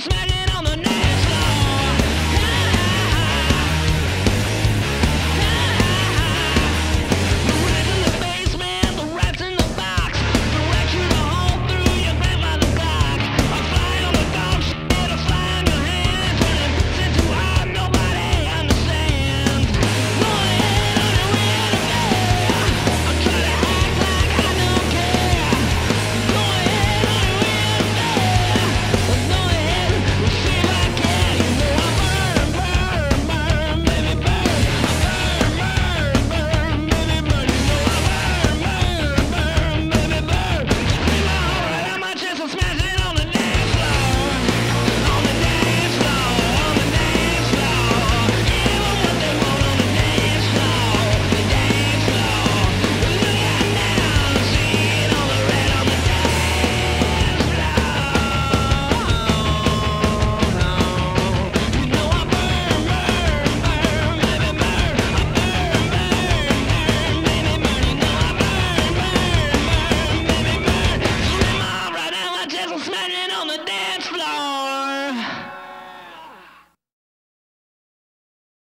doesn't